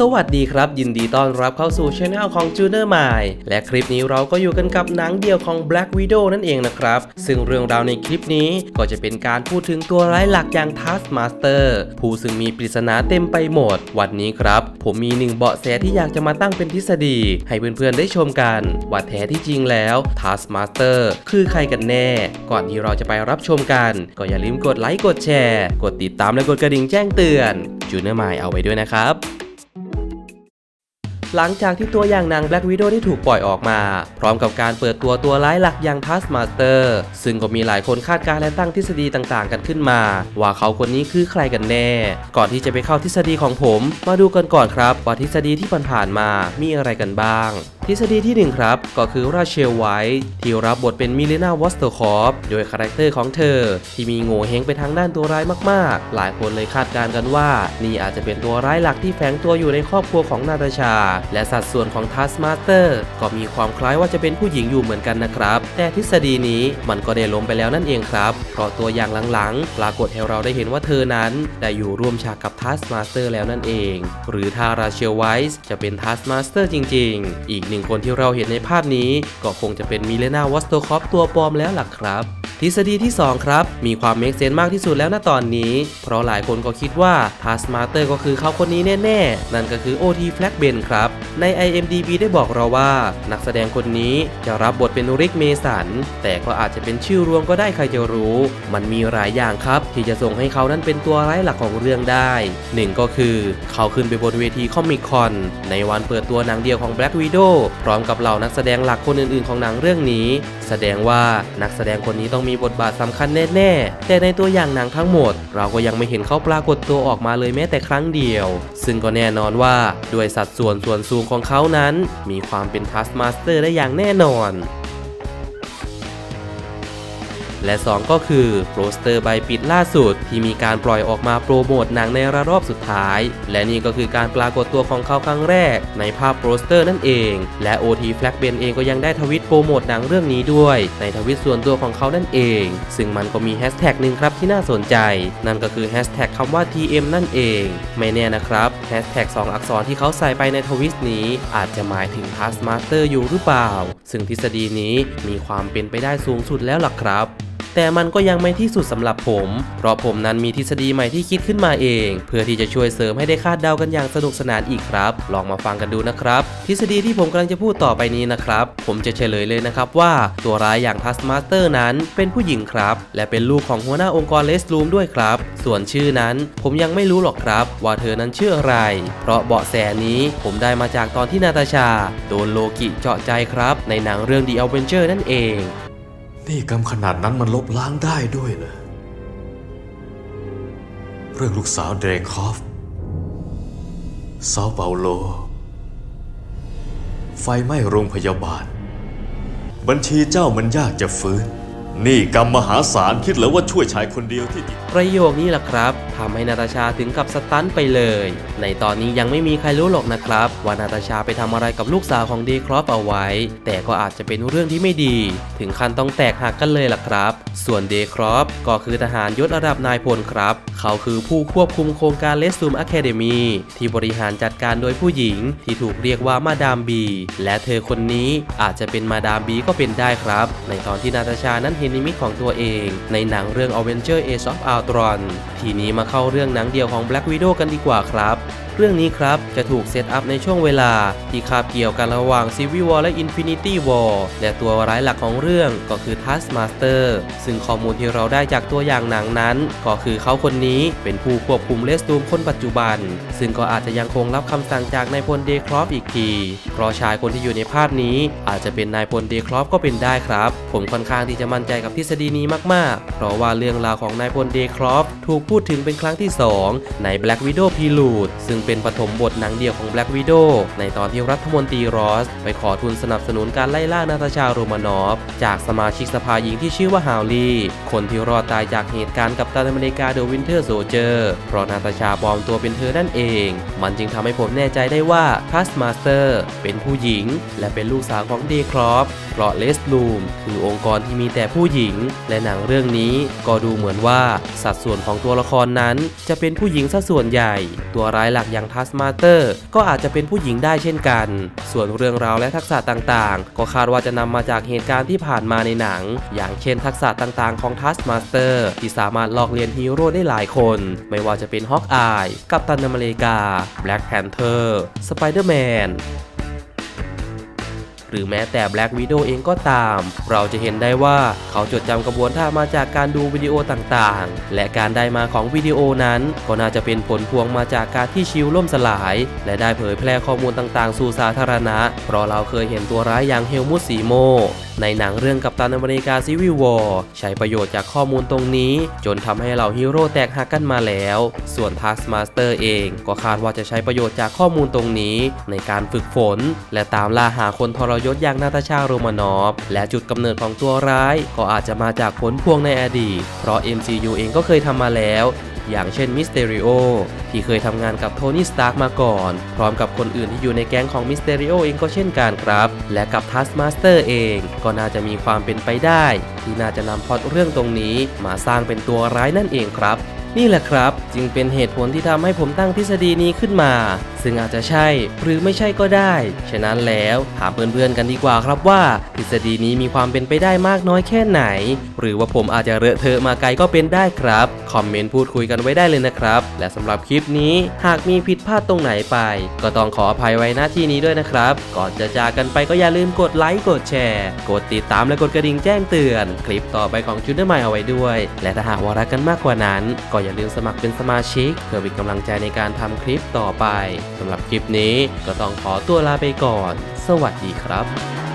สวัสดีครับ ยินดีต้อนรับเข้าสู่ช anel ของ j u n e r m i และคลิปนี้เราก็อยู่กันกับหนังเดี่ยวของ Black Widow นั่นเองนะครับ ซึ่งเรื่องราวในคลิปนี้ก็จะเป็นการพูดถึงตัวร้ายหลักอย่าง Taskmaster ผู้ซึ่งมีปริศนาเต็มไปหมด วันนี้ครับ ผมมีหนึ่งเบาะแสที่อยากจะมาตั้งเป็นทฤษฎี ให้เพื่อนๆได้ชมกัน ว่าแท้ที่จริงแล้ว Taskmaster คือใครกันแน่ ก่อนที่เราจะไปรับชมกัน ก็อย่าลืมกดไลค์กดแชร์ กดติดตามและกดกระดิ่งแจ้งเตือนจูเนอร์มายเอาไว้ด้วยนะครับ หลังจากที่ตัวอย่างหนัง Black Widow ที่ถูกปล่อยออกมา พร้อมกับการเปิดตัวตัวร้ายหลักอย่าง Taskmaster ซึ่งก็มีหลายคนคาดการณ์และตั้งทฤษฎีต่างๆ กันขึ้นมา ว่าเขาคนนี้คือใครกันแน่ ก่อนที่จะไปเข้าทฤษฎีของผม มาดูกันก่อนครับว่าทฤษฎีที่ผ่านๆมามีอะไรกันบ้าง ทฤษฎีที่ 1 ครับ ก็คือ Rachel Weisz ที่รับบทเป็น Melina Vostokoff โดย character ของเธอ ที่มีโหงวเฮ้งไปทางด้านตัวร้ายมากๆ หลายคนเลยคาดการณ์กันว่า นี่อาจจะเป็นตัวร้ายหลักที่แฝงตัวอยู่ในครอบครัวของนาตาชา และสัดส่วนของ Taskmaster ก็มีความคล้ายว่าจะเป็นผู้หญิงอยู่เหมือนกันนะครับ แต่ทฤษฎีนี้มันก็ได้ล้มไปแล้วนั่นเองครับ เพราะตัวอย่างหลังๆ ปรากฏให้เราได้เห็นว่าเธอนั้นได้อยู่ร่วมฉากกับ Taskmaster แล้วนั่นเอง หรือถ้า Rachel Weisz จะเป็น Taskmaster จริง ๆ อีกหนึ่งคนที่เราเห็นในภาพนี้ ก็คงจะเป็นเมลินาวอสโตคอฟตัวปลอมแล้วล่ะครับ ทฤษฎีที่ 2 ครับ มีความ make sense มากที่สุดแล้วในตอนนี้ เพราะหลายคนก็คิดว่า Taskmaster ก็คือเขาคนนี้แน่ ๆ นั่นก็คือ OT f l a g b e n ครับ ใน IMDB ได้บอกเราว่า นักแสดงคนนี้จะรับบทเป็น Rick Mason แต่ก็อาจจะเป็นชื่อลวงก็ได้ใครจะรู้ มันมีหลายอย่างครับ ที่จะส่งให้เขานั้นเป็นตัวร้ายหลักของเรื่องได้หนึ่งก็คือ เขาขึ้นไปบนเวที Comic Conในวันเปิดตัวหนังเดี่ยวของ Black Widow พร้อมกับเหล่านักแสดงหลักคนอื่นๆ ของหนังเรื่องนี้ แสดงว่านักแสดงคนนี้ต้องมีบทบาทสำคัญแน่ๆ แต่ในตัวอย่างหนังทั้งหมด เราก็ยังไม่เห็นเขาปรากฏตัวออกมาเลยแม้แต่ครั้งเดียว ซึ่งก็แน่นอนว่าด้วยสัดส่วนส่วนสูงของเขานั้นมีความเป็น Taskmaster ได้อย่างแน่นอน และ 2 ก็คือโปสเตอร์ใบปิดล่าสุด ที่มีการปล่อยออกมาโปรโมทหนังในระลอกสุดท้าย และนี่ก็คือการปรากฏตัวของเขาครั้งแรก ในภาพโปสเตอร์นั่นเอง และ OT f l a g b e n เองก็ยังได้ทวิตโปรโมทหนังเรื่องนี้ด้วย ในทวิตส่วนตัวของเขานั่นเอง ซึ่งมันก็มีแฮชแท็กหนึ่งครับที่น่าสนใจ นั่นก็คือแฮชแท็กคำว่า TM นั่นเอง ไม่แน่นะครับแฮชแท็ก2อักษรที่เขาใส่ไปในทวิตนี้ อาจจะหมายถึง Taskmaster อยู่หรือเปล่า ซึ่งทฤษฎีนี้มีความเป็นไปได้สูงสุดแล้วล่ะครับ แต่มันก็ยังไม่ที่สุดสำหรับผม เพราะผมนั้นมีทฤษฎีใหม่ที่คิดขึ้นมาเอง เพื่อที่จะช่วยเสริมให้ได้คาดเดากันอย่างสนุกสนานอีกครับ ลองมาฟังกันดูนะครับ ทฤษฎีที่ผมกำลังจะพูดต่อไปนี้นะครับ ผมจะเฉลยเลยนะครับว่าตัวร้ายอย่าง Taskmaster นั้นเป็นผู้หญิงครับ และเป็นลูกของหัวหน้าองค์กร Red Room ด้วยครับ ส่วนชื่อนั้นผมยังไม่รู้หรอกครับ ว่าเธอนั้นชื่ออะไร เพราะเบาะแสนี้ผมได้มาจากตอนที่นาตาชา โดนโลกิเจาะใจครับ ในหนังเรื่อง The Avenger นั่นเอง นี่กรรมขนาดนั้นมันลบล้างได้ด้วยเหรอเรื่องลูกสาวเดรคอฟซาเปาโล ไฟไหม้โรงพยาบาล บัญชีเจ้ามันยากจะฟื้น นี่กรรมมหาศาลคิดเหรอว่าช่วยชายคนเดียวที่ติดประโยคนี้แหละครับทำให้นาตาชาถึงกับสตันไปเลย ในตอนนี้ยังไม่มีใครรู้หรอกนะครับ ว่านาตาชาไปทำอะไรกับลูกสาวของเดครอปเอาไว้ แต่ก็อาจจะเป็นเรื่องที่ไม่ดี ถึงขั้นต้องแตกหักกันเลยล่ะครับ ส่วนเดครอปก็คือทหารยศระดับนายพลครับ เขาคือผู้ควบคุมโครงการเลสซูมอะคาเดมีที่บริหารจัดการโดยผู้หญิง ที่ถูกเรียกว่ามาดามบีและเธอคนนี้อาจจะเป็นมาดามบีก็เป็นได้ครับ ในตอนที่นาตาชานั้นเห็นนิมิตของตัวเอง ในหนังเรื่อง Avenger Age of Ultron ทีนี้มาเข้าเรื่องหนังเดียวของ Black Widow กันดีกว่าครับ เรื่องนี้ครับ จะถูกเซตอัพในช่วงเวลา ที่คาบเกี่ยวกันระหว่าง Civil War และ Infinity War และตัวร้ายหลักของเรื่องก็คือ Taskmaster ซึ่งข้อมูลที่เราได้จากตัวอย่างหนังนั้น ก็คือเขาคนนี้เป็นผู้ควบคุมเลสตูมคนปัจจุบัน ซึ่งก็อาจจะยังคงรับคำสั่งจากนายพลเดครอฟอีกที เพราะชายคนที่อยู่ในภาพนี้ อาจจะเป็นนายพลเดครอฟก็เป็นได้ครับ ผมค่อนข้างที่จะมั่นใจกับทฤษฎีนี้มาก ๆ เพราะว่าเรื่องราวของนายพลเดครอฟถูกพูดถึงเป็นครั้งที่ 2 ใน Black Widow Prelude ซึ่งเป็นปฐมบทหนังเดี่ยวของ Black Widow ในตอนที่รัฐมนตรีรอส ไปขอทุนสนับสนุนการไล่ล่านาตาชาโรมานอฟ จากสมาชิกสภาหญิงที่ชื่อว่า Hawley คนที่รอดตายจากเหตุการณ์ Captain America: The Winter Soldier เพราะนาตาชาปลอมตัวเป็นเธอนั่นเอง มันจึงทำให้ผมแน่ใจได้ว่า Taskmaster เป็นผู้หญิง และเป็นลูกสาวของ Dreykov เพราะ Red Room คือองค์กรที่มีแต่ผู้หญิง และหนังเรื่องนี้ก็ดูเหมือนว่าสัดส่วนของตัวละครนั้น จะเป็นผู้หญิงซะส่วนใหญ่ ตัวร้ายหลักอย่าง Taskmaster ก็อาจจะเป็นผู้หญิงได้เช่นกัน ส่วนเรื่องราวและทักษะต่างๆ ก็คาดว่าจะนำมาจากเหตุการณ์ที่ผ่านมาในหนัง อย่างเช่นทักษะต่างๆของ Taskmaster ที่สามารถลอกเลียนฮีโร่ได้หลายคน ไม่ว่าจะเป็น Hawkeye Captain America Black Panther Spider-Man หรือแม้แต่ Black Widow เองก็ตาม เราจะเห็นได้ว่าเขาจดจำกระบวนท่ามาจากการดูวิดีโอต่างๆ และการได้มาของวิดีโอนั้น ก็น่าจะเป็นผลพวงมาจากการที่ชิวล่มสลาย และได้เผยแพร่ข้อมูลต่างๆ สู่สาธารณะ เพราะเราเคยเห็นตัวร้ายอย่าง Helmut Zemo ในหนังเรื่อง Captain America: Civil War ใช้ประโยชน์จากข้อมูลตรงนี้ จนทำให้เหล่าฮีโร่แตกหักกันมาแล้ว ส่วน Taskmaster เองก็คาดว่าจะใช้ประโยชน์จากข้อมูลตรงนี้ ในการฝึกฝน และตามล่าหาคนทรยศอย่างนาตาชาโรมานอฟและจุดกำเนิดของตัวร้าย ก็อาจจะมาจากผลพวงในอดีต เพราะ MCU เองก็เคยทำมาแล้ว อย่างเช่น Mysterio ที่เคยทำงานกับโทนี่สตาร์กมาก่อน พร้อมกับคนอื่นที่อยู่ในแก๊งของ Mysterio เองก็เช่นกันครับ และกับ Taskmaster เองก็น่าจะมีความเป็นไปได้ ที่น่าจะนำพล็อดเรื่องตรงนี้มาสร้างเป็นตัวร้ายนั่นเองครับ นี่แหละครับ จึงเป็นเหตุผลที่ทำให้ผมตั้งทฤษฎีนี้ขึ้นมา ซึ่งอาจจะใช่หรือไม่ใช่ก็ได้ ฉะนั้นแล้วถามเพื่อนๆกันดีกว่าครับว่า ทฤษฎีนี้มีความเป็นไปได้มากน้อยแค่ไหน หรือว่าผมอาจจะเลอะเทอะมาไกลก็เป็นได้ครับคอมเมนต์พูดคุยกันไว้ได้เลยนะครับ และสำหรับคลิปนี้หากมีผิดพลาดตรงไหนไป ก็ต้องขออภัยไว้หน้าที่นี้ด้วยนะครับ ก่อนจะจากกันไปก็อย่าลืมกดไลค์กดแชร์ กดติดตามและกดกระดิ่งแจ้งเตือน คลิปต่อไปของชุดใหม่เอาไว้ด้วย และถ้าหากว่ารักกันมากกว่านั้นก็อย่าลืมสมัครเป็นสมาชิก เพื่อเป็นกำลังใจในการทำคลิปต่อไปสำหรับคลิปนี้ก็ต้องขอตัวลาไปก่อน สวัสดีครับ